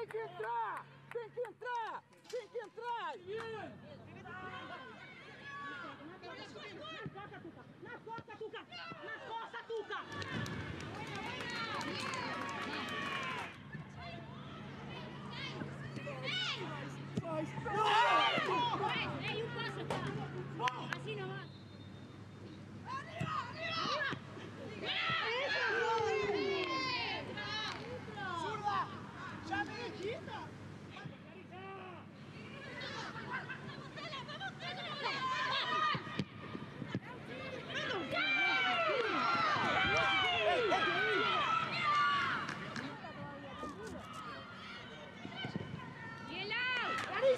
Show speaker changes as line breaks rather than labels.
Tem que entrar! Tem que entrar! Tem que entrar!
Na costa, Tuca! Na costa, Tuca!
Na costa, Tuca! Vai! Vai!